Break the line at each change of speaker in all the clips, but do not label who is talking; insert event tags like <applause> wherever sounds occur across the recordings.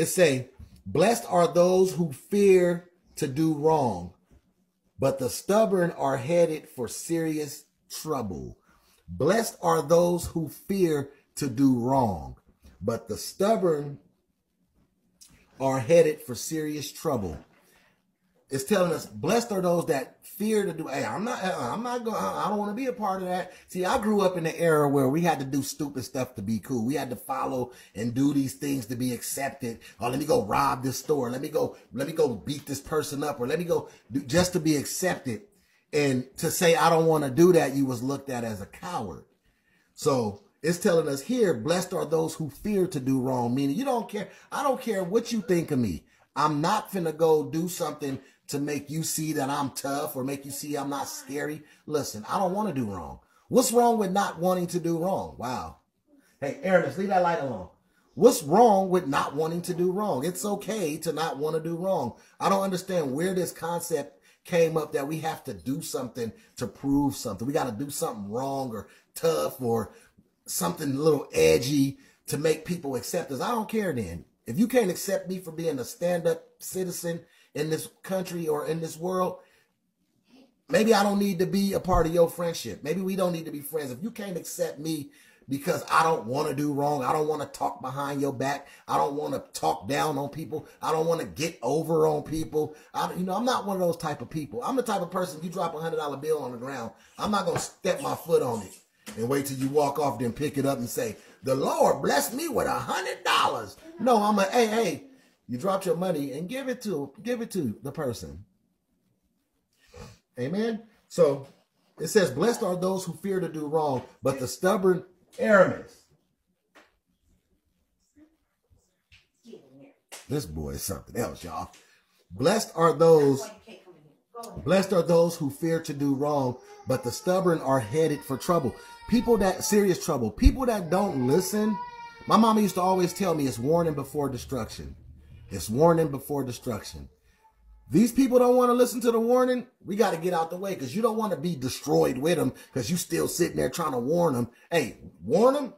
It say, Blessed are those who fear to do wrong, but the stubborn are headed for serious trouble. Blessed are those who fear to do wrong, but the stubborn are headed for serious trouble. It's telling us, blessed are those that fear to do. Hey, I'm not. Uh-uh, I'm not going. Uh-uh, I don't want to be a part of that. See, I grew up in the era where we had to do stupid stuff to be cool. We had to follow and do these things to be accepted. Oh, let me go rob this store. Let me go. Let me go beat this person up, or let me go do, just to be accepted. And to say I don't want to do that, you was looked at as a coward. So it's telling us here, blessed are those who fear to do wrong. Meaning you don't care. I don't care what you think of me. I'm not finna go do something to make you see that I'm tough or make you see I'm not scary. Listen, I don't want to do wrong. What's wrong with not wanting to do wrong? Wow. Hey, Ernest, leave that light alone. What's wrong with not wanting to do wrong? It's okay to not want to do wrong. I don't understand where this concept came up that we have to do something to prove something. We got to do something wrong or tough or something a little edgy to make people accept us. I don't care then. If you can't accept me for being a stand up citizen in this country or in this world, maybe I don't need to be a part of your friendship. Maybe we don't need to be friends. If you can't accept me because I don't want to do wrong, I don't want to talk behind your back, I don't want to talk down on people, I don't want to get over on people. I, you know, I'm not one of those type of people. I'm the type of person you drop a hundred dollar bill on the ground, I'm not gonna step my foot on it and wait till you walk off, then pick it up and say, "The Lord bless me with a hundred dollars." No, I'm a hey hey you dropped your money and give it to give it to the person. Amen. So it says, "Blessed are those who fear to do wrong, but the stubborn Aramis." This boy is something else, y'all. Blessed are those. Blessed are those who fear to do wrong, but the stubborn are headed for trouble. People that serious trouble. People that don't listen. My mama used to always tell me it's warning before destruction. It's warning before destruction. These people don't want to listen to the warning. We got to get out the way because you don't want to be destroyed with them because you still sitting there trying to warn them. Hey, warn them.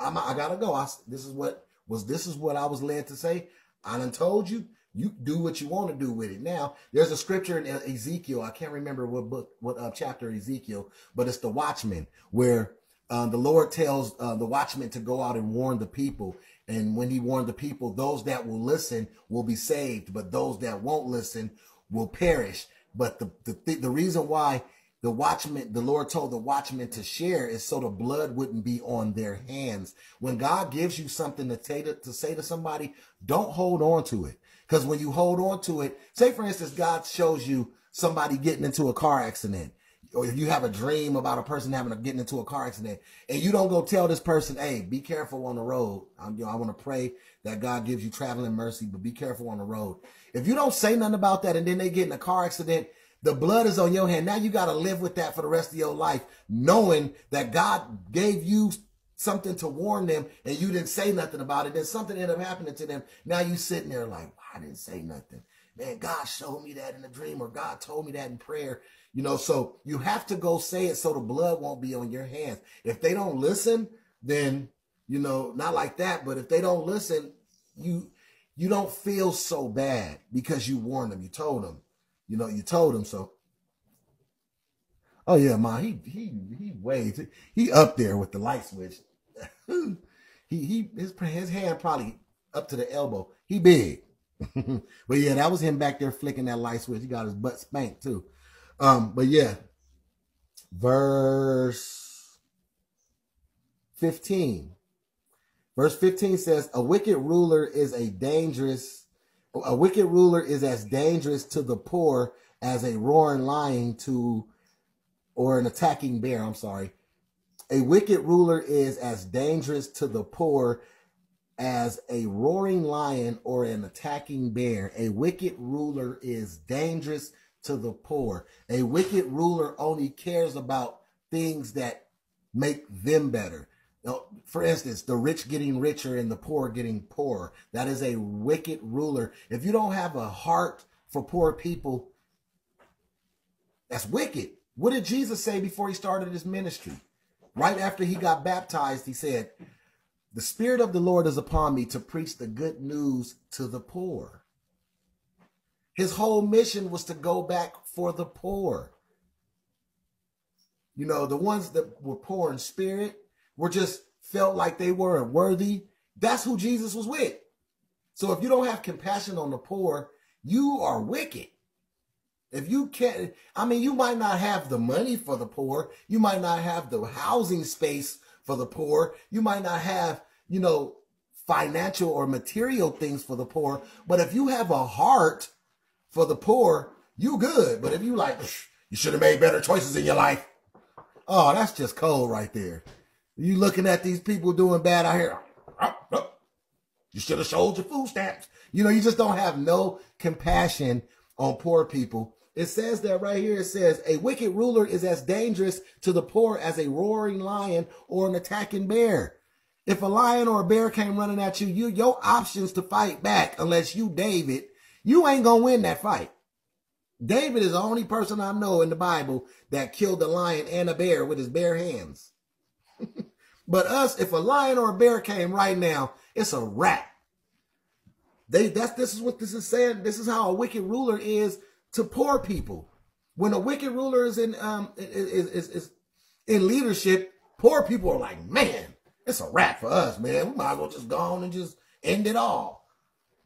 I'm, I gotta go. I, this is what was. This is what I was led to say. I done told you. You do what you want to do with it. Now, there's a scripture in Ezekiel. I can't remember what book, what uh, chapter Ezekiel, but it's the Watchman where uh, the Lord tells uh, the watchman to go out and warn the people. And when he warned the people, those that will listen will be saved, but those that won't listen will perish. But the, the, the reason why the watchman, the Lord told the watchman to share is so the blood wouldn't be on their hands. When God gives you something to to, to say to somebody, don't hold on to it. Because when you hold on to it, say for instance, God shows you somebody getting into a car accident or if you have a dream about a person having a, getting into a car accident and you don't go tell this person, hey, be careful on the road. I'm, you know, I want to pray that God gives you traveling mercy, but be careful on the road. If you don't say nothing about that and then they get in a car accident, the blood is on your hand. Now you got to live with that for the rest of your life, knowing that God gave you something to warn them and you didn't say nothing about it. Then something ended up happening to them. Now you sitting there like, I didn't say nothing. Man, God showed me that in a dream or God told me that in prayer. You know, so you have to go say it so the blood won't be on your hands. If they don't listen, then, you know, not like that, but if they don't listen, you you don't feel so bad because you warned them, you told them. You know, you told them so. Oh yeah, man, he he he waves. He up there with the light switch. <laughs> he he his his hand probably up to the elbow. He big. <laughs> but yeah, that was him back there flicking that light switch. He got his butt spanked too. Um, but yeah, verse 15. Verse 15 says, A wicked ruler is a dangerous, a wicked ruler is as dangerous to the poor as a roaring lion to, or an attacking bear. I'm sorry. A wicked ruler is as dangerous to the poor as a roaring lion or an attacking bear. A wicked ruler is dangerous to the poor. A wicked ruler only cares about things that make them better. for instance, the rich getting richer and the poor getting poorer. That is a wicked ruler. If you don't have a heart for poor people, that's wicked. What did Jesus say before he started his ministry? Right after he got baptized, he said, The Spirit of the Lord is upon me to preach the good news to the poor. His whole mission was to go back for the poor. You know, the ones that were poor in spirit were just felt like they weren't worthy. That's who Jesus was with. So if you don't have compassion on the poor, you are wicked. If you can't, I mean, you might not have the money for the poor. You might not have the housing space for the poor. You might not have, you know, financial or material things for the poor. But if you have a heart for the poor, you good. But if you like, you should have made better choices in your life. Oh, that's just cold right there. You looking at these people doing bad out here. Oh, you should have sold your food stamps. You know, you just don't have no compassion on poor people. It says that right here. It says a wicked ruler is as dangerous to the poor as a roaring lion or an attacking bear. If a lion or a bear came running at you, you your options to fight back, unless you David, you ain't gonna win that fight. David is the only person I know in the Bible that killed a lion and a bear with his bare hands. <laughs> but us, if a lion or a bear came right now, it's a wrap. They that's this is what this is saying. This is how a wicked ruler is to poor people. When a wicked ruler is in um is is, is in leadership, poor people are like, man, it's a wrap for us, man. We might as well just go on and just end it all.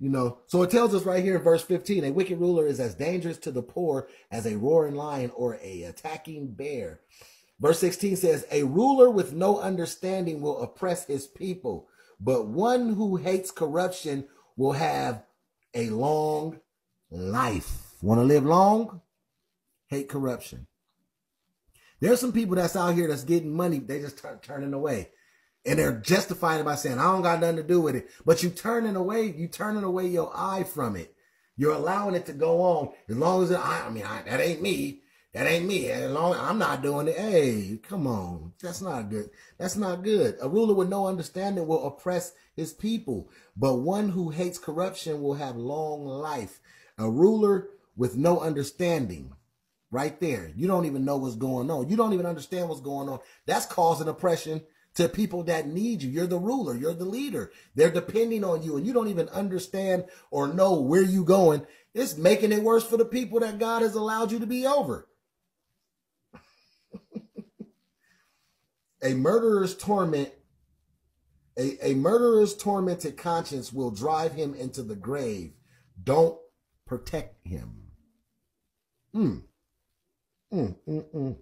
You know, so it tells us right here in verse 15, a wicked ruler is as dangerous to the poor as a roaring lion or a attacking bear. Verse 16 says, a ruler with no understanding will oppress his people, but one who hates corruption will have a long life. Want to live long? Hate corruption. There's some people that's out here that's getting money. They just turn, turning away. And they're justifying it by saying, I don't got nothing to do with it. But you turning away, you turning away your eye from it. You're allowing it to go on. As long as it, I, I mean, I, that ain't me. That ain't me. As long I'm not doing it. Hey, come on. That's not good. That's not good. A ruler with no understanding will oppress his people, but one who hates corruption will have long life. A ruler with no understanding. Right there. You don't even know what's going on. You don't even understand what's going on. That's causing oppression to people that need you. You're the ruler. You're the leader. They're depending on you and you don't even understand or know where you going. It's making it worse for the people that God has allowed you to be over. <laughs> a murderer's torment, a, a murderer's tormented conscience will drive him into the grave. Don't protect him. Mm. Mm, mm, mm.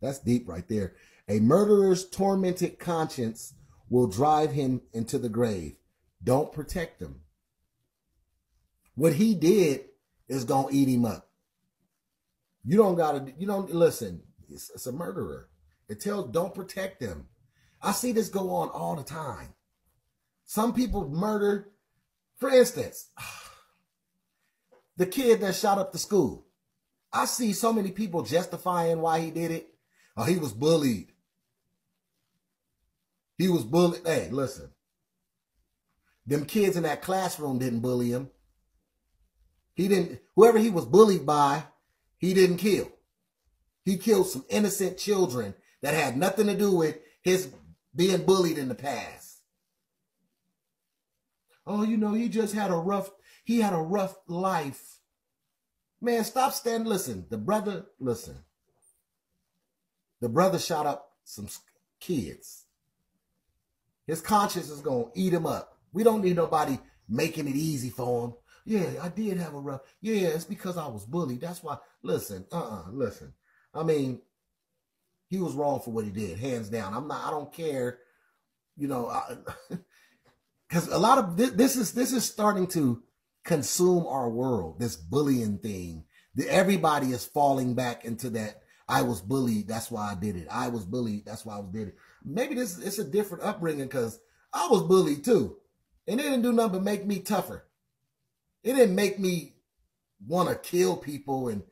That's deep right there. A murderer's tormented conscience will drive him into the grave. Don't protect him. What he did is going to eat him up. You don't got to, you don't, listen, it's, it's a murderer. It tells, don't protect them. I see this go on all the time. Some people murder, for instance, <sighs> the kid that shot up the school. I see so many people justifying why he did it. Oh, he was bullied. He was bullied. Hey, listen. Them kids in that classroom didn't bully him. He didn't, whoever he was bullied by, he didn't kill. He killed some innocent children that had nothing to do with his being bullied in the past. Oh, you know, he just had a rough he had a rough life. Man, stop standing. Listen, the brother, listen. The brother shot up some kids. His conscience is going to eat him up. We don't need nobody making it easy for him. Yeah, I did have a rough. Yeah, it's because I was bullied. That's why. Listen, uh-uh, listen. I mean, he was wrong for what he did, hands down. I'm not. I don't care. You know, because <laughs> a lot of this, this is this is starting to consume our world, this bullying thing. Everybody is falling back into that. I was bullied. That's why I did it. I was bullied. That's why I was did it. Maybe this it's a different upbringing because I was bullied too. And it didn't do nothing but make me tougher. It didn't make me want to kill people and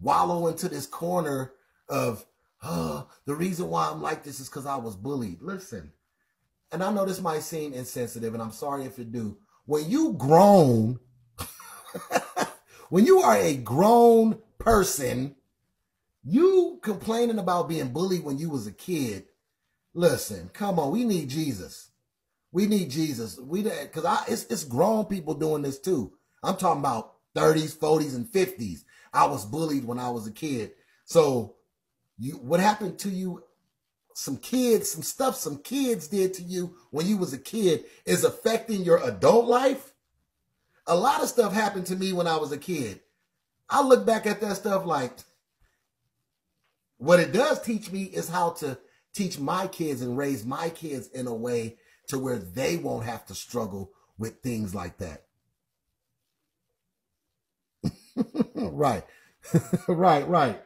wallow into this corner of, oh, the reason why I'm like this is because I was bullied. Listen, and I know this might seem insensitive, and I'm sorry if it do. When you grown <laughs> when you are a grown person, you complaining about being bullied when you was a kid, Listen, come on. We need Jesus. We need Jesus. We because I it's it's grown people doing this too. I'm talking about 30s, 40s, and 50s. I was bullied when I was a kid. So you what happened to you some kids, some stuff some kids did to you when you was a kid is affecting your adult life. A lot of stuff happened to me when I was a kid. I look back at that stuff like what it does teach me is how to teach my kids and raise my kids in a way to where they won't have to struggle with things like that. <laughs> right. <laughs> right, right.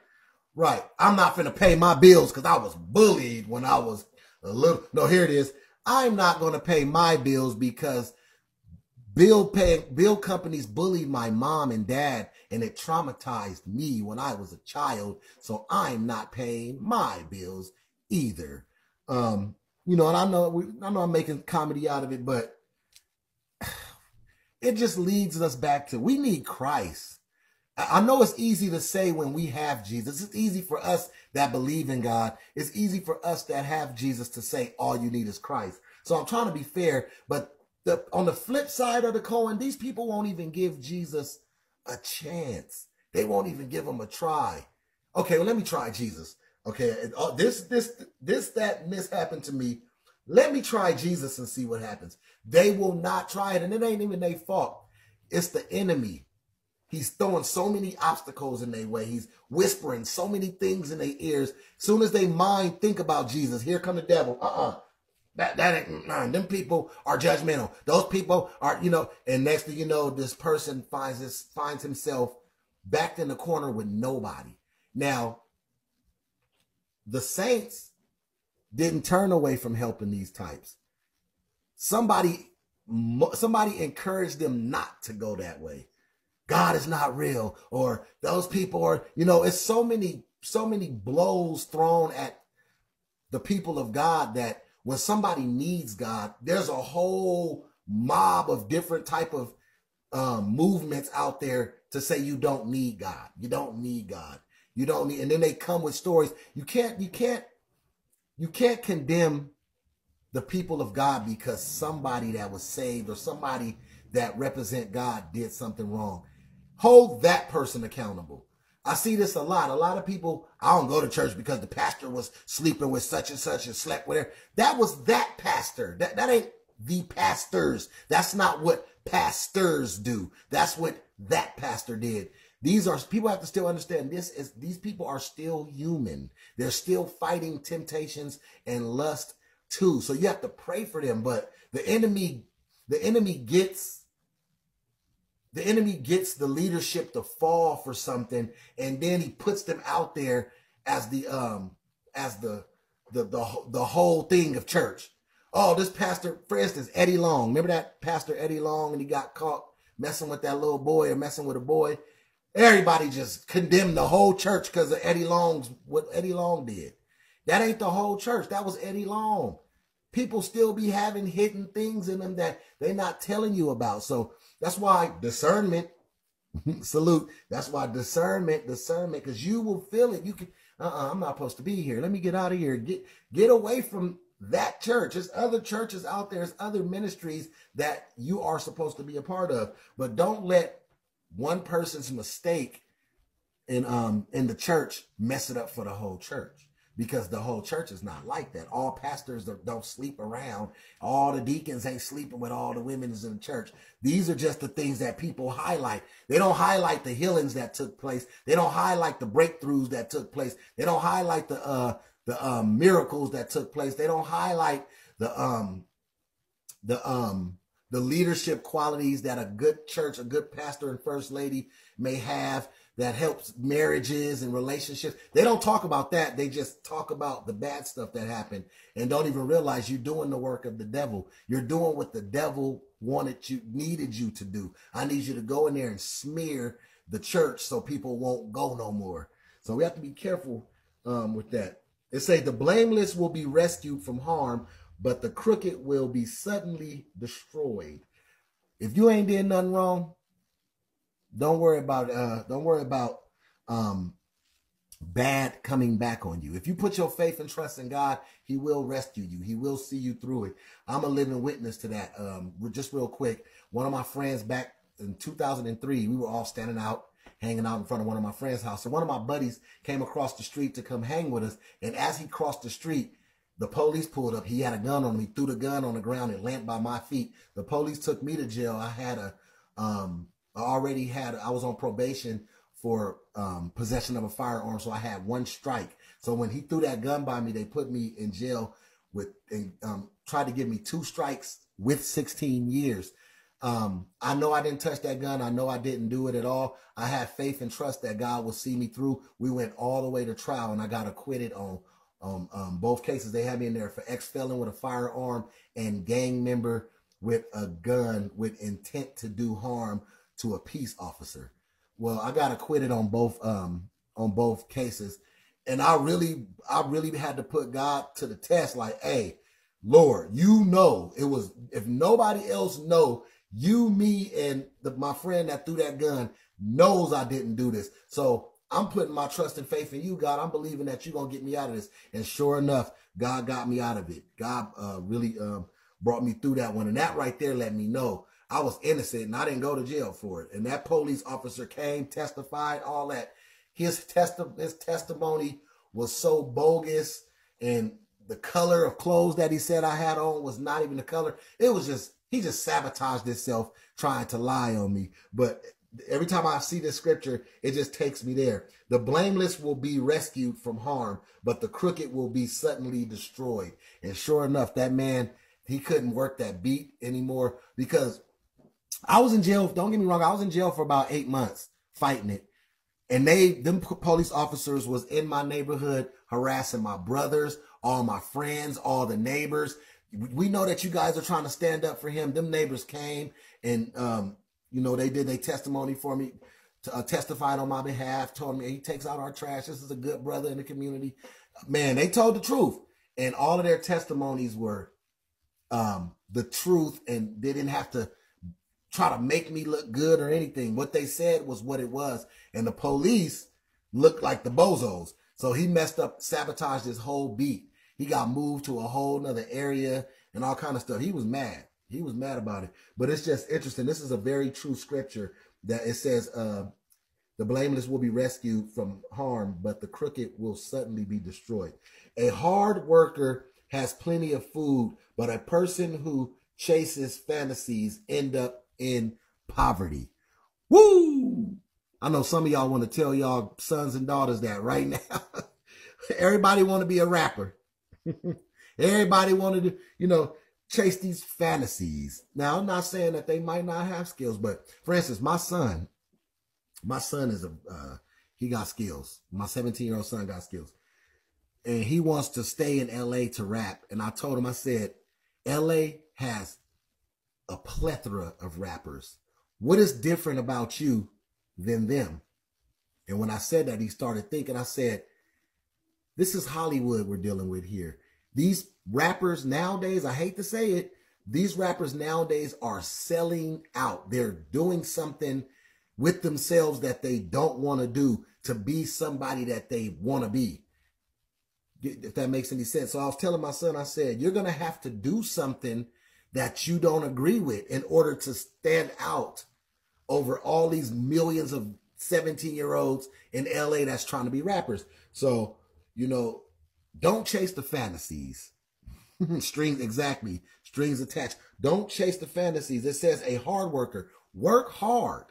Right. I'm not going to pay my bills because I was bullied when I was a little. No, here it is. I'm not going to pay my bills because bill pay bill companies bullied my mom and dad and it traumatized me when I was a child. So I'm not paying my bills either. Um, you know, and I know we, I know I'm making comedy out of it, but it just leads us back to we need Christ. I know it's easy to say when we have Jesus. It's easy for us that believe in God. It's easy for us that have Jesus to say all you need is Christ. So I'm trying to be fair, but the, on the flip side of the coin, these people won't even give Jesus a chance. They won't even give him a try. Okay, well, let me try Jesus. Okay, uh, this, this, this, that, this happened to me. Let me try Jesus and see what happens. They will not try it, and it ain't even their fault. It's the enemy He's throwing so many obstacles in their way. He's whispering so many things in their ears. Soon as they mind think about Jesus, here come the devil. Uh-uh. That that ain't nah, them people are judgmental. Those people are, you know, and next thing you know, this person finds this finds himself backed in the corner with nobody. Now, the saints didn't turn away from helping these types. Somebody somebody encouraged them not to go that way. God is not real, or those people are, you know, it's so many, so many blows thrown at the people of God that when somebody needs God, there's a whole mob of different type of um, movements out there to say you don't need God. You don't need God. You don't need, and then they come with stories. You can't, you can't, you can't condemn the people of God because somebody that was saved or somebody that represent God did something wrong. Hold that person accountable. I see this a lot. A lot of people, I don't go to church because the pastor was sleeping with such and such and slept with her. That was that pastor. That, that ain't the pastors. That's not what pastors do. That's what that pastor did. These are people have to still understand this is these people are still human. They're still fighting temptations and lust too. So you have to pray for them. But the enemy, the enemy gets the enemy gets the leadership to fall for something and then he puts them out there as the um as the the the, the whole thing of church oh this pastor for instance eddie long remember that pastor eddie long and he got caught messing with that little boy or messing with a boy everybody just condemned the whole church because of eddie long's what eddie long did that ain't the whole church that was eddie long people still be having hidden things in them that they're not telling you about so that's why discernment, <laughs> salute. That's why discernment, discernment, because you will feel it. You can, uh-uh, I'm not supposed to be here. Let me get out of here. Get get away from that church. There's other churches out there. There's other ministries that you are supposed to be a part of. But don't let one person's mistake in um in the church mess it up for the whole church because the whole church is not like that. All pastors don't sleep around. All the deacons ain't sleeping with all the women in the church. These are just the things that people highlight. They don't highlight the healings that took place. They don't highlight the breakthroughs that took place. They don't highlight the uh the um miracles that took place. They don't highlight the um the um the leadership qualities that a good church, a good pastor and first lady may have that helps marriages and relationships. They don't talk about that. They just talk about the bad stuff that happened and don't even realize you're doing the work of the devil. You're doing what the devil wanted you, needed you to do. I need you to go in there and smear the church so people won't go no more. So we have to be careful um, with that. It say the blameless will be rescued from harm, but the crooked will be suddenly destroyed. If you ain't did nothing wrong, don't worry about uh don't worry about um bad coming back on you. If you put your faith and trust in God, He will rescue you. He will see you through it. I'm a living witness to that. Um, just real quick, one of my friends back in 2003, we were all standing out, hanging out in front of one of my friends' house. And one of my buddies came across the street to come hang with us. And as he crossed the street, the police pulled up. He had a gun on me, threw the gun on the ground. It landed by my feet. The police took me to jail. I had a, um, I already had, I was on probation for um, possession of a firearm. So I had one strike. So when he threw that gun by me, they put me in jail with and um, tried to give me two strikes with 16 years. Um, I know I didn't touch that gun. I know I didn't do it at all. I had faith and trust that God will see me through. We went all the way to trial and I got acquitted on um, um, both cases. They had me in there for ex felon with a firearm and gang member with a gun with intent to do harm to a peace officer. Well, I got acquitted on both um on both cases. And I really I really had to put God to the test like, "Hey, Lord, you know it was if nobody else know, you me and the, my friend that threw that gun knows I didn't do this. So, I'm putting my trust and faith in you, God. I'm believing that you're going to get me out of this. And sure enough, God got me out of it. God uh, really um, brought me through that one. And that right there let me know I was innocent and I didn't go to jail for it. And that police officer came, testified, all that. His, testi- his testimony was so bogus and the color of clothes that he said I had on was not even the color. It was just, he just sabotaged himself trying to lie on me. But every time I see this scripture, it just takes me there. The blameless will be rescued from harm, but the crooked will be suddenly destroyed. And sure enough, that man, he couldn't work that beat anymore because I was in jail. Don't get me wrong. I was in jail for about eight months fighting it. And they, them police officers was in my neighborhood harassing my brothers, all my friends, all the neighbors. We know that you guys are trying to stand up for him. Them neighbors came and, um, you know, they did their testimony for me, to, uh, testified on my behalf, told me he takes out our trash. This is a good brother in the community. Man, they told the truth. And all of their testimonies were um, the truth and they didn't have to try to make me look good or anything. What they said was what it was. And the police looked like the bozos. So he messed up, sabotaged his whole beat. He got moved to a whole nother area and all kind of stuff. He was mad. He was mad about it. But it's just interesting. This is a very true scripture that it says, uh, the blameless will be rescued from harm, but the crooked will suddenly be destroyed. A hard worker has plenty of food, but a person who chases fantasies end up in poverty. Woo! I know some of y'all want to tell y'all sons and daughters that right <laughs> now. Everybody want to be a rapper. <laughs> Everybody wanted to, you know, chase these fantasies. Now, I'm not saying that they might not have skills, but for instance, my son, my son is a, uh, he got skills. My 17 year old son got skills. And he wants to stay in LA to rap. And I told him, I said, LA has a plethora of rappers. What is different about you than them? And when I said that, he started thinking, I said, this is Hollywood we're dealing with here. These rappers nowadays, I hate to say it, these rappers nowadays are selling out. They're doing something with themselves that they don't want to do to be somebody that they want to be. If that makes any sense. So I was telling my son, I said, you're going to have to do something that you don't agree with in order to stand out over all these millions of 17 year olds in LA that's trying to be rappers. So, you know, don't chase the fantasies. <laughs> strings, exactly. Strings attached. Don't chase the fantasies. It says a hard worker. Work hard.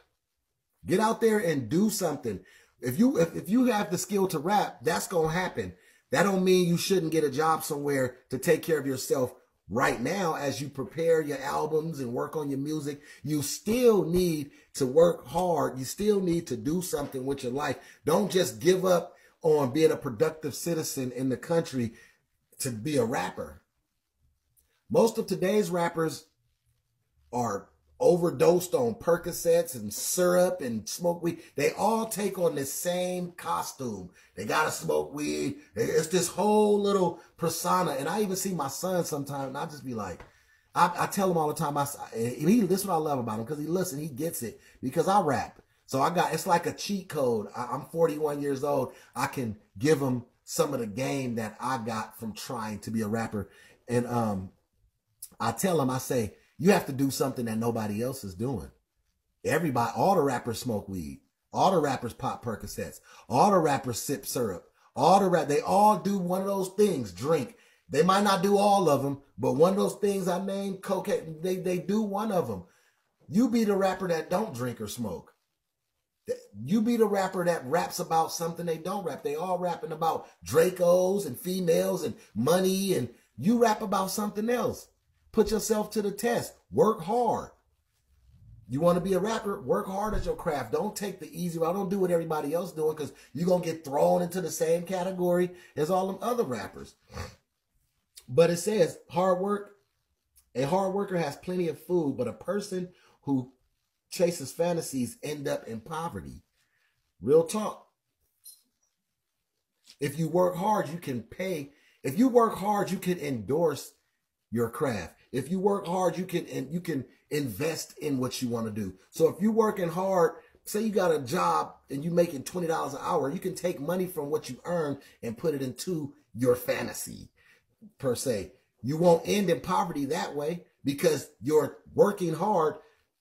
Get out there and do something. If you if, if you have the skill to rap, that's gonna happen. That don't mean you shouldn't get a job somewhere to take care of yourself right now as you prepare your albums and work on your music, you still need to work hard. You still need to do something with your life. Don't just give up on being a productive citizen in the country to be a rapper. Most of today's rappers are overdosed on Percocets and syrup and smoke weed. They all take on the same costume. They gotta smoke weed. It's this whole little persona. And I even see my son sometimes, and I just be like, I, I tell him all the time. I he, this is what I love about him because he listen, he gets it because I rap. So I got it's like a cheat code. I, I'm 41 years old. I can give them some of the game that I got from trying to be a rapper. And um, I tell them, I say, you have to do something that nobody else is doing. Everybody, all the rappers smoke weed. All the rappers pop Percocets. All the rappers sip syrup. All the rap, they all do one of those things, drink. They might not do all of them, but one of those things I named, cocaine, they, they do one of them. You be the rapper that don't drink or smoke. You be the rapper that raps about something they don't rap. They all rapping about Dracos and females and money, and you rap about something else. Put yourself to the test. Work hard. You want to be a rapper? Work hard at your craft. Don't take the easy route. Don't do what everybody else doing because you're going to get thrown into the same category as all them other rappers. But it says hard work. A hard worker has plenty of food, but a person who chases fantasies end up in poverty. Real talk. If you work hard, you can pay. If you work hard, you can endorse your craft. If you work hard, you can and you can invest in what you want to do. So if you're working hard, say you got a job and you're making $20 an hour, you can take money from what you earn and put it into your fantasy per se. You won't end in poverty that way because you're working hard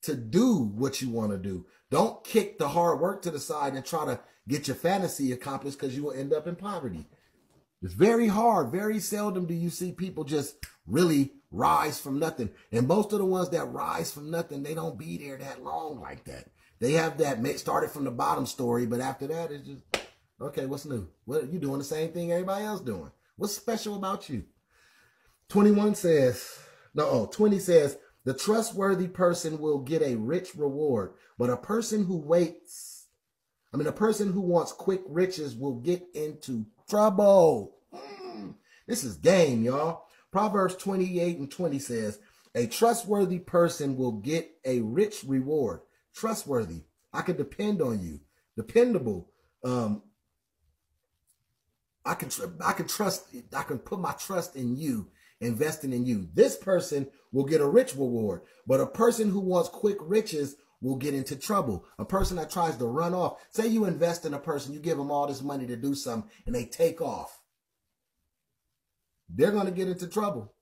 to do what you want to do. Don't kick the hard work to the side and try to get your fantasy accomplished because you will end up in poverty. It's very hard. Very seldom do you see people just really rise from nothing. And most of the ones that rise from nothing, they don't be there that long like that. They have that started from the bottom story, but after that, it's just, okay, what's new? What you doing the same thing everybody else doing? What's special about you? 21 says, no, oh, 20 says, the trustworthy person will get a rich reward, but a person who waits, I mean, a person who wants quick riches will get into trouble. Mm, this is game, y'all. Proverbs 28 and 20 says, a trustworthy person will get a rich reward. Trustworthy. I can depend on you. Dependable. Um, I can I can trust I can put my trust in you investing in you. This person will get a rich reward, but a person who wants quick riches will get into trouble. A person that tries to run off, say you invest in a person, you give them all this money to do something, and they take off. They're going to get into trouble,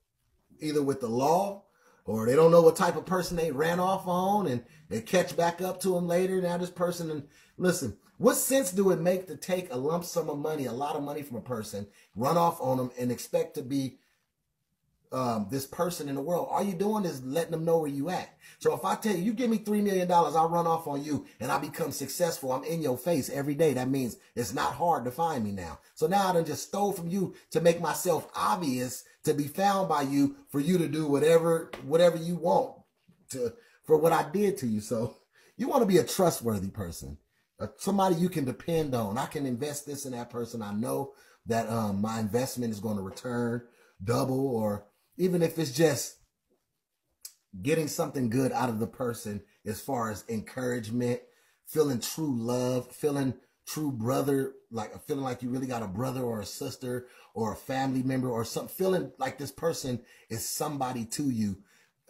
either with the law or they don't know what type of person they ran off on and they catch back up to them later. Now this person, and listen, what sense do it make to take a lump sum of money, a lot of money from a person, run off on them and expect to be um, this person in the world. All you're doing is letting them know where you at. So if I tell you, you give me $3 million, I'll run off on you and I become successful. I'm in your face every day. That means it's not hard to find me now. So now I done just stole from you to make myself obvious to be found by you for you to do whatever, whatever you want to, for what I did to you. So you want to be a trustworthy person, uh, somebody you can depend on. I can invest this in that person. I know that um, my investment is going to return double or even if it's just getting something good out of the person as far as encouragement, feeling true love, feeling true brother, like feeling like you really got a brother or a sister or a family member or some feeling like this person is somebody to you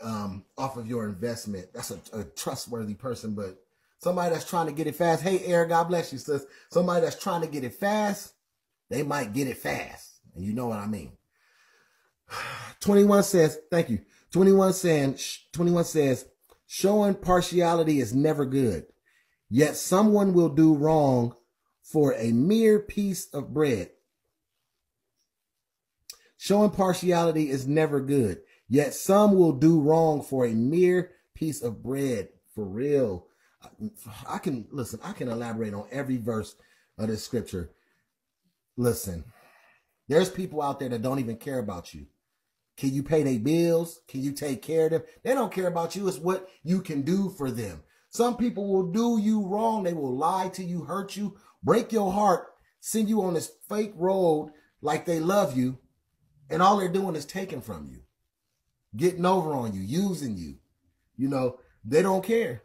um, off of your investment. That's a, a trustworthy person, but somebody that's trying to get it fast. Hey, Air, God bless you, sis. Somebody that's trying to get it fast, they might get it fast. And you know what I mean. 21 says, thank you. 21 saying, 21 says, showing partiality is never good. Yet someone will do wrong for a mere piece of bread. Showing partiality is never good. Yet some will do wrong for a mere piece of bread. For real. I can, listen, I can elaborate on every verse of this scripture. Listen, there's people out there that don't even care about you. Can you pay their bills? Can you take care of them? They don't care about you. It's what you can do for them. Some people will do you wrong. They will lie to you, hurt you, break your heart, send you on this fake road like they love you. And all they're doing is taking from you, getting over on you, using you. You know, they don't care.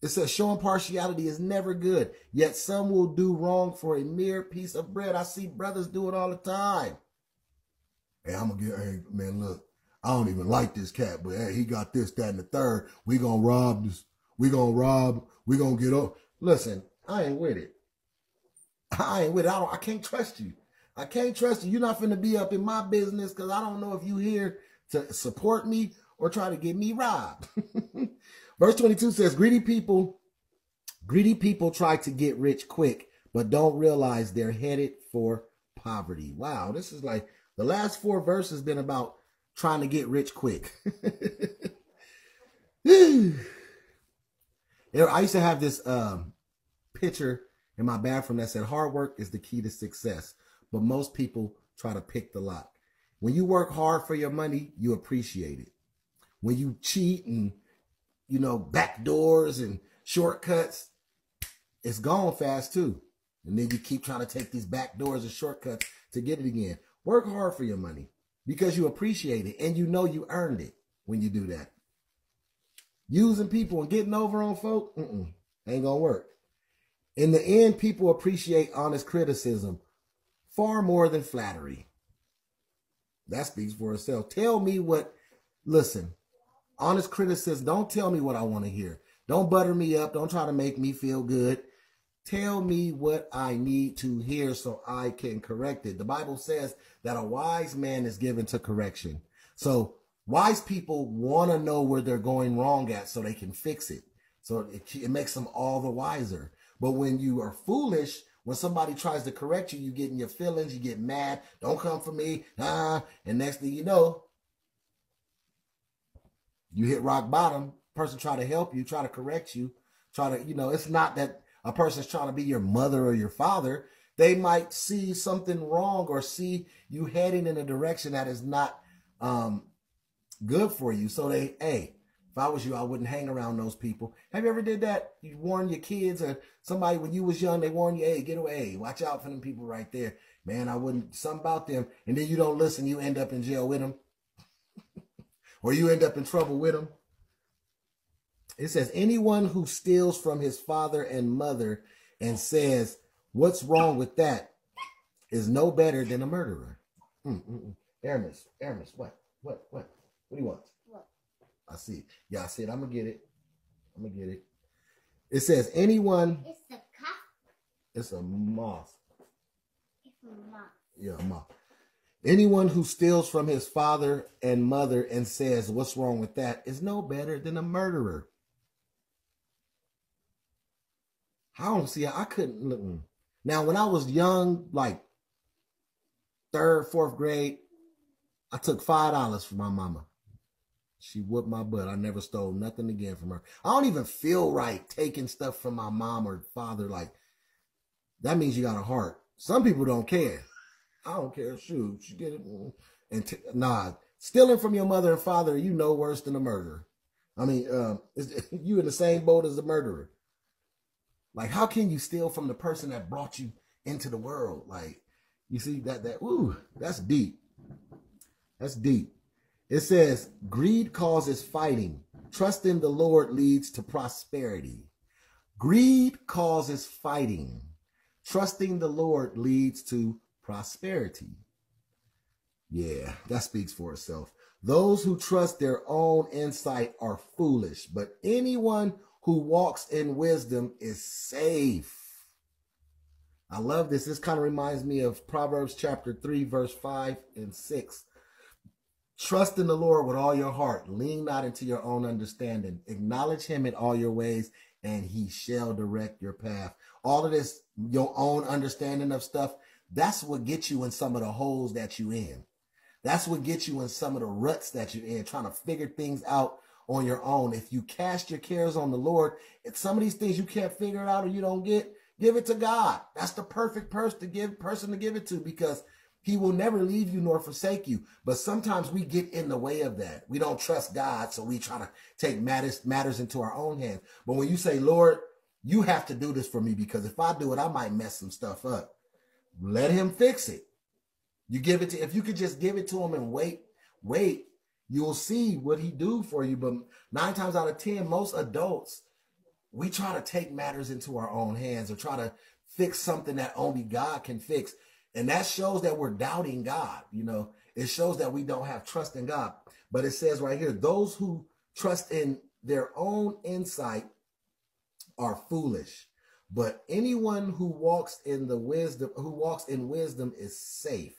It says showing partiality is never good, yet some will do wrong for a mere piece of bread. I see brothers do it all the time. Hey, I'm gonna get, hey, man, look, I don't even like this cat, but hey, he got this, that, and the third. We gonna rob this. We gonna rob. We gonna get up. listen, I ain't with it. I ain't with it. I, I can't trust you. I can't trust you. You're not finna be up in my business because I don't know if you here to support me or try to get me robbed. <laughs> Verse 22 says, greedy people, greedy people try to get rich quick, but don't realize they're headed for poverty. Wow, this is like the last four verses been about trying to get rich quick. <laughs> I used to have this um, picture in my bathroom that said hard work is the key to success, but most people try to pick the lock. When you work hard for your money, you appreciate it. When you cheat and, you know, back doors and shortcuts, it's gone fast too. And then you keep trying to take these back doors and shortcuts to get it again. Work hard for your money because you appreciate it and you know you earned it when you do that. Using people and getting over on folk, ain't gonna work. In the end, people appreciate honest criticism far more than flattery. That speaks for itself. Tell me what, listen, honest criticism, don't tell me what I want to hear. Don't butter me up. Don't try to make me feel good. Tell me what I need to hear so I can correct it. The Bible says that a wise man is given to correction. So wise people want to know where they're going wrong at so they can fix it. So it, it makes them all the wiser. But when you are foolish, when somebody tries to correct you, you get in your feelings, you get mad. Don't come for me. Ah, and next thing you know, you hit rock bottom. Person try to help you, try to correct you, try to, you know, it's not that a person's trying to be your mother or your father. They might see something wrong or see you heading in a direction that is not um, good for you. So they, hey, if I was you, I wouldn't hang around those people. Have you ever did that? You warn your kids or somebody when you was young, they warn you, hey, get away. Watch out for them people right there. Man, I wouldn't, something about them. And then you don't listen, you end up in jail with them. <laughs> or you end up in trouble with them. It says, anyone who steals from his father and mother and says, what's wrong with that is no better than a murderer. Mm, mm, mm. Aramis, Aramis, what? What? What? What do you want? What? I see. Yeah, I see it. I'm gonna get it. I'm gonna get it. It says anyone.
It's a cup.
It's a moth.
It's a moth.
Yeah, a moth. Anyone who steals from his father and mother and says, What's wrong with that? is no better than a murderer. I don't see I couldn't look. Now, when I was young, like third, fourth grade, I took five dollars from my mama. She whooped my butt. I never stole nothing again from her. I don't even feel right taking stuff from my mom or father. Like, that means you got a heart. Some people don't care. I don't care. Shoot, she get it. And t- nah, stealing from your mother and father, you know worse than a murderer. I mean, um, <laughs> you in the same boat as the murderer. Like, how can you steal from the person that brought you into the world? Like, you see that that ooh, that's deep. That's deep. It says, greed causes fighting. Trusting the Lord leads to prosperity. Greed causes fighting. Trusting the Lord leads to prosperity. Yeah, that speaks for itself. Those who trust their own insight are foolish, but anyone who walks in wisdom is safe. I love this. This kind of reminds me of Proverbs chapter 3, verse 5 and 6. Trust in the Lord with all your heart. Lean not into your own understanding. Acknowledge him in all your ways, and he shall direct your path. All of this, your own understanding of stuff, that's what gets you in some of the holes that you in. That's what gets you in some of the ruts that you're in, trying to figure things out on your own. If you cast your cares on the Lord, it's some of these things you can't figure it out or you don't get, give it to God. That's the perfect person to give person to give it to because he will never leave you nor forsake you. But sometimes we get in the way of that. We don't trust God, so we try to take matters, matters into our own hands. But when you say, Lord, you have to do this for me because if I do it, I might mess some stuff up. Let him fix it. You give it to, if you could just give it to him and wait, wait, you'll see what he do for you. But nine times out of 10, most adults, we try to take matters into our own hands or try to fix something that only God can fix. And that shows that we're doubting God. You know, it shows that we don't have trust in God. But it says right here, those who trust in their own insight are foolish. but anyone who walks in the wisdom who walks in wisdom is safe.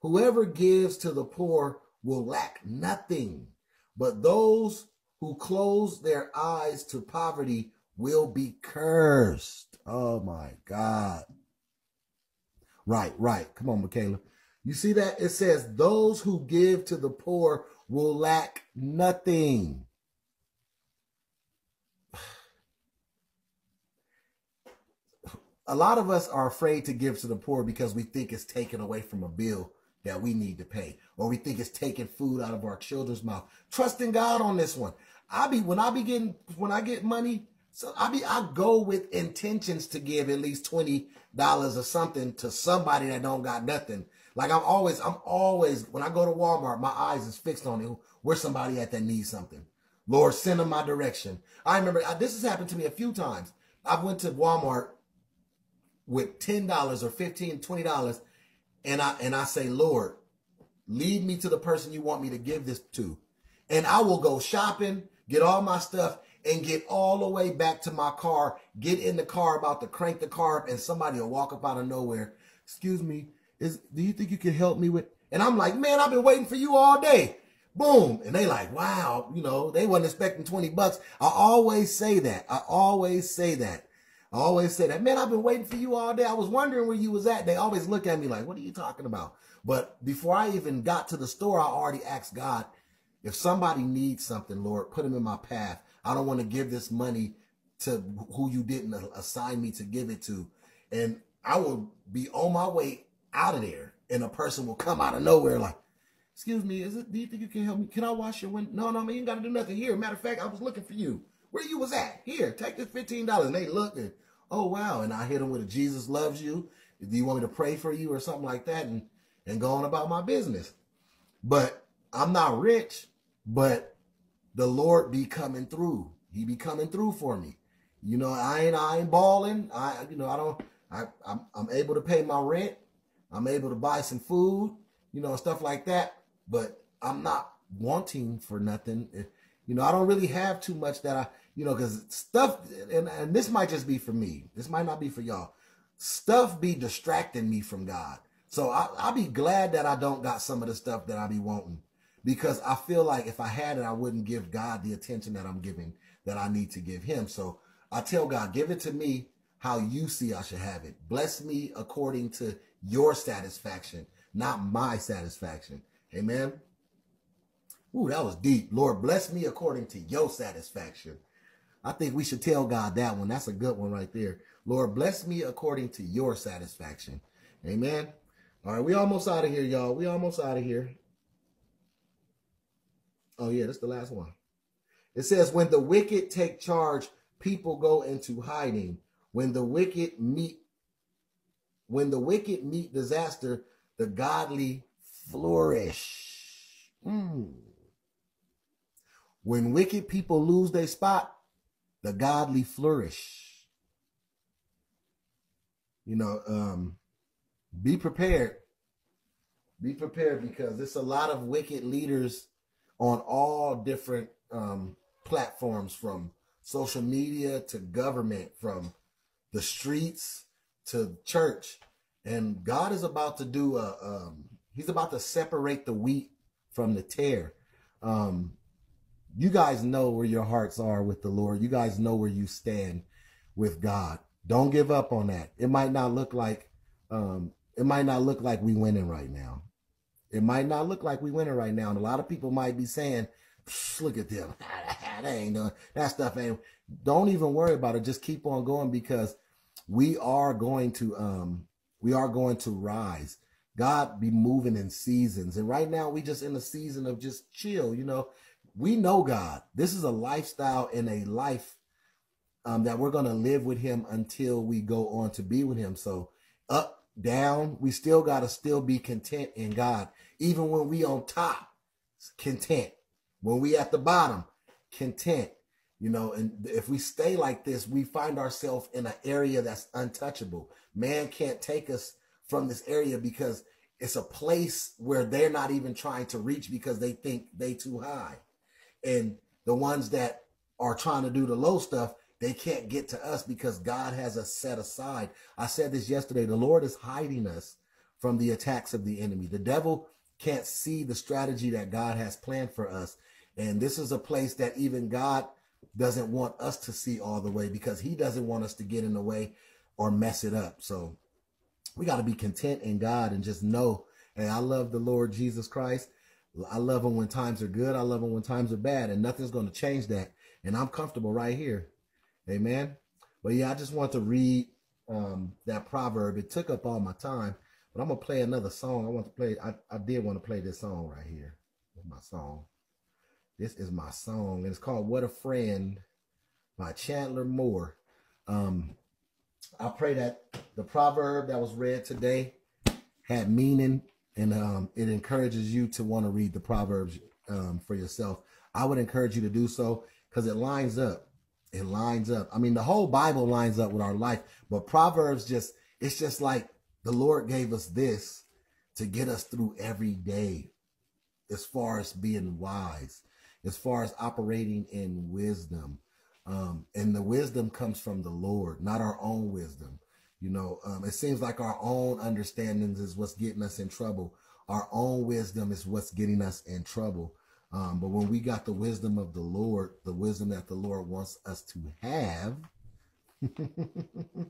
Whoever gives to the poor will lack nothing, but those who close their eyes to poverty will be cursed. Oh my God. Right, right. Come on, Michaela. You see that? It says, those who give to the poor will lack nothing. <sighs> A lot of us are afraid to give to the poor because we think it's taken away from a bill that we need to pay, or we think it's taking food out of our children's mouth. Trusting God on this one. I be when I be getting when I get money, so I be I go with intentions to give at least twenty dollars or something to somebody that don't got nothing. Like I'm always, I'm always, when I go to Walmart, my eyes is fixed on it. Where's somebody at that needs something? Lord, send them my direction. I remember I, this has happened to me a few times. I went to Walmart with $10 or $15, $20 and I, and I say, Lord, lead me to the person you want me to give this to. And I will go shopping, get all my stuff and get all the way back to my car, get in the car about to crank the car up and somebody will walk up out of nowhere. Excuse me, is do you think you can help me with? And I'm like, man, I've been waiting for you all day. Boom. And they like, wow, you know, they wasn't expecting 20 bucks. I always say that. I always say that. I always say that, man, I've been waiting for you all day. I was wondering where you was at. They always look at me like, what are you talking about? But before I even got to the store, I already asked God, if somebody needs something, Lord, put them in my path. I don't want to give this money to who you didn't assign me to give it to. And I will be on my way out of there and a person will come out of nowhere like, excuse me, is it, do you think you can help me? Can I wash your window? No, no, man, you ain't got to do nothing here. Matter of fact, I was looking for you. Where you was at? Here, take this $15. And they look oh, wow. And I hit them with a Jesus loves you. Do you want me to pray for you or something like that? And, and go on about my business. But I'm not rich, but the Lord be coming through. He be coming through for me. You know, I ain't, I ain't balling. I, you know, I don't, I, I'm, I'm able to pay my rent. I'm able to buy some food, you know, stuff like that. But I'm not wanting for nothing. You know, I don't really have too much that I, you know, because stuff, and, and this might just be for me. This might not be for y'all. Stuff be distracting me from God. So I, I'll be glad that I don't got some of the stuff that I be wanting because I feel like if I had it, I wouldn't give God the attention that I'm giving that I need to give him. So I tell God, give it to me how you see I should have it. Bless me according to your satisfaction, not my satisfaction. Amen. Ooh, that was deep. Lord, bless me according to your satisfaction. I think we should tell God that one. That's a good one right there. Lord, bless me according to your satisfaction. Amen. All right, we almost out of here, y'all. We almost out of here. Oh, yeah, that's the last one. It says, when the wicked take charge, people go into hiding. When the wicked meet when the wicked meet disaster, the godly flourish. Mm. When wicked people lose their spot, the godly flourish. You know, um, be prepared. Be prepared because there's a lot of wicked leaders on all different um, platforms from social media to government, from the streets to church, and God is about to do a. Um, he's about to separate the wheat from the tare. Um, you guys know where your hearts are with the Lord. You guys know where you stand with God. Don't give up on that. It might not look like um, it might not look like we winning right now. It might not look like we winning right now. And a lot of people might be saying, look at them. <laughs> that ain't done. That stuff ain't. Don't even worry about it. Just keep on going because we are going to um we are going to rise. God be moving in seasons. And right now we just in a season of just chill, you know. We know God. This is a lifestyle and a life um, that we're going to live with him until we go on to be with him. So up, down, we still got to still be content in God. Even when we on top, content. When we at the bottom, content. You know, and if we stay like this, we find ourselves in an area that's untouchable. Man can't take us from this area because it's a place where they're not even trying to reach because they think they too high. And the ones that are trying to do the low stuff, they can't get to us because God has us set aside. I said this yesterday. The Lord is hiding us from the attacks of the enemy. The devil can't see the strategy that God has planned for us. And this is a place that even God doesn't want us to see all the way because he doesn't want us to get in the way or mess it up. So we got to be content in God and just know, hey, I love the Lord Jesus Christ. I love him when times are good. I love him when times are bad, and nothing's going to change that. And I'm comfortable right here. Amen. But yeah, I just want to read um, that proverb. It took up all my time, but I'm gonna play another song. I want to play. I, I did want to play this song right here. my song. This is my song, and it's called "What a Friend" by Chandler Moore. Um, I pray that the proverb that was read today had meaning, and um, it encourages you to want to read the proverbs um, for yourself. I would encourage you to do so because it lines up it lines up. I mean, the whole Bible lines up with our life, but Proverbs just, it's just like the Lord gave us this to get us through every day as far as being wise, as far as operating in wisdom. Um, and the wisdom comes from the Lord, not our own wisdom. You know, um, it seems like our own understandings is what's getting us in trouble. Our own wisdom is what's getting us in trouble. Um, but when we got the wisdom of the Lord, the wisdom that the Lord wants us to have, <laughs> when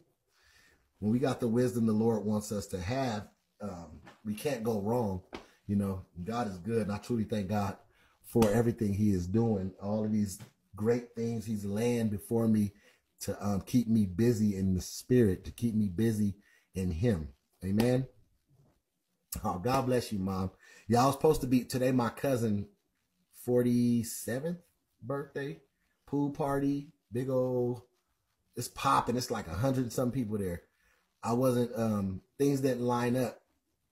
we got the wisdom the Lord wants us to have, um, we can't go wrong. You know, God is good. And I truly thank God for everything he is doing. All of these great things he's laying before me to um, keep me busy in the spirit, to keep me busy in him. Amen. Oh, God bless you, mom. I was supposed to be today. My cousin 47th birthday pool party. Big old, it's popping. It's like a hundred some people there. I wasn't, um, things didn't line up.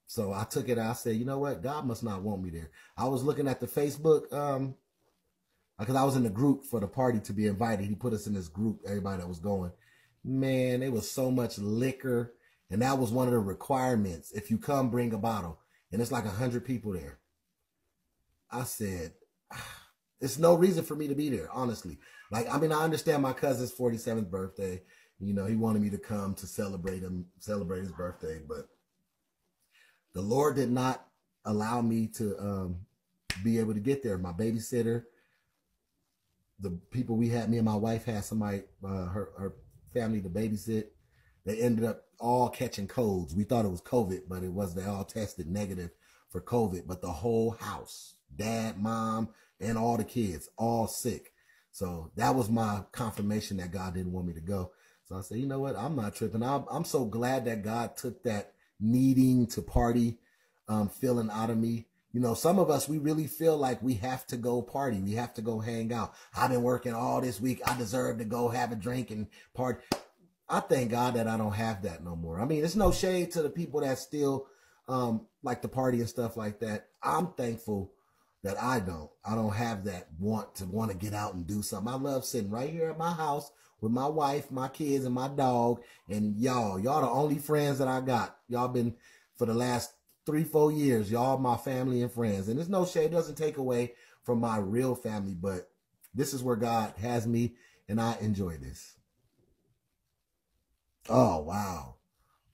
So I took it. I said, you know what? God must not want me there. I was looking at the Facebook, um, because I was in the group for the party to be invited. He put us in this group, everybody that was going. Man, it was so much liquor. And that was one of the requirements. If you come, bring a bottle. And it's like a hundred people there. I said, it's no reason for me to be there, honestly. Like, I mean, I understand my cousin's 47th birthday. You know, he wanted me to come to celebrate him, celebrate his birthday, but the Lord did not allow me to um, be able to get there. My babysitter, the people we had, me and my wife had somebody, uh, her, her family to babysit. They ended up all catching colds. We thought it was COVID, but it was. They all tested negative for COVID, but the whole house dad, mom, and all the kids, all sick. So that was my confirmation that God didn't want me to go. So I said, you know what? I'm not tripping. I'm, I'm so glad that God took that needing to party um, feeling out of me. You know, some of us, we really feel like we have to go party. We have to go hang out. I've been working all this week. I deserve to go have a drink and party. I thank God that I don't have that no more. I mean, it's no shade to the people that still um, like the party and stuff like that. I'm thankful that I don't. I don't have that want to want to get out and do something. I love sitting right here at my house with my wife, my kids, and my dog. And y'all, y'all the only friends that I got. Y'all been for the last three, four years. Y'all my family and friends. And there's no shade. doesn't take away from my real family, but this is where God has me, and I enjoy this. Oh wow.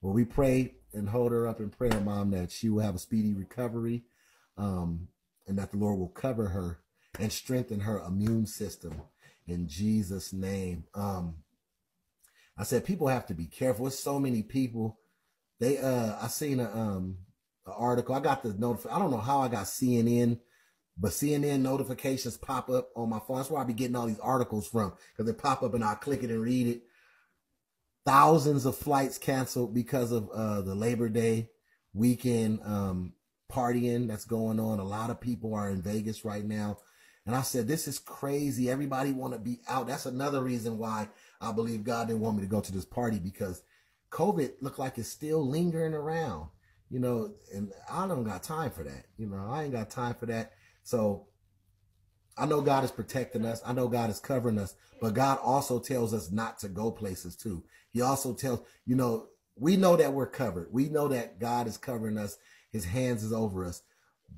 Well, we pray and hold her up in prayer, Mom, that she will have a speedy recovery. Um, and that the Lord will cover her and strengthen her immune system in Jesus' name. Um, I said people have to be careful. It's so many people. They uh I seen a um an article. I got the notif- I don't know how I got CNN, but CNN notifications pop up on my phone. That's where I be getting all these articles from because they pop up and I click it and read it. Thousands of flights canceled because of uh the Labor Day weekend. Um, partying that's going on. A lot of people are in Vegas right now. And I said, this is crazy. Everybody want to be out. That's another reason why I believe God didn't want me to go to this party because COVID looked like it's still lingering around, you know, and I don't got time for that. You know, I ain't got time for that. So I know God is protecting us. I know God is covering us, but God also tells us not to go places too. He also tells, you know, we know that we're covered. We know that God is covering us his hands is over us.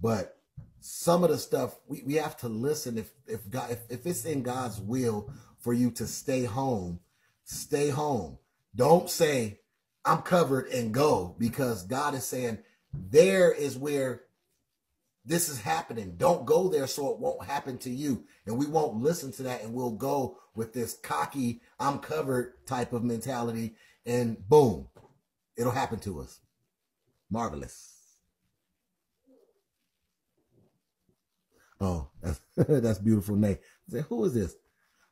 But some of the stuff we, we have to listen if if God if, if it's in God's will for you to stay home. Stay home. Don't say, I'm covered and go because God is saying, there is where this is happening. Don't go there so it won't happen to you. And we won't listen to that and we'll go with this cocky, I'm covered type of mentality. And boom, it'll happen to us. Marvelous. Oh, that's <laughs> that's beautiful, Nate. I said, who is this?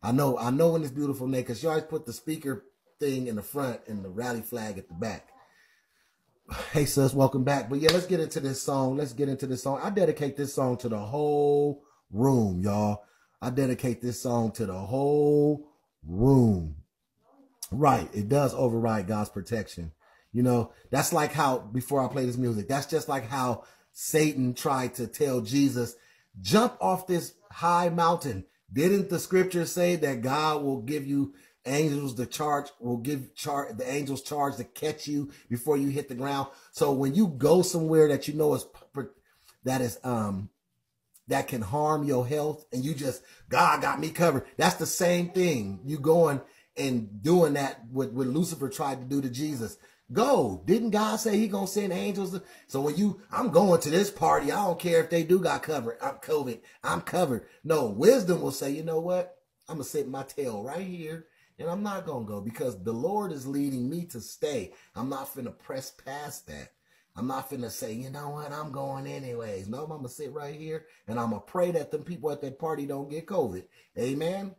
I know, I know when it's beautiful, Nate, because she always put the speaker thing in the front and the rally flag at the back. <sighs> Hey, sis, welcome back. But yeah, let's get into this song. Let's get into this song. I dedicate this song to the whole room, y'all. I dedicate this song to the whole room. Right. It does override God's protection. You know, that's like how, before I play this music, that's just like how Satan tried to tell Jesus, jump off this high mountain. Didn't the scripture say that God will give you angels the charge will give charge the angels charge to catch you before you hit the ground? So when you go somewhere that you know is that is um that can harm your health and you just god got me covered. That's the same thing. You going and doing that what, what lucifer tried to do to jesus go didn't god say he gonna send angels so when you i'm going to this party i don't care if they do got covid i'm covid i'm covered no wisdom will say you know what i'm gonna sit my tail right here and I'm not to go because the Lord is leading me to stay. I'm not finna press past that. I'm not finna say, you know what, I'm going anyways. No, I'm gonna sit right here and I'm gonna pray that them people at that party don't get COVID. Amen.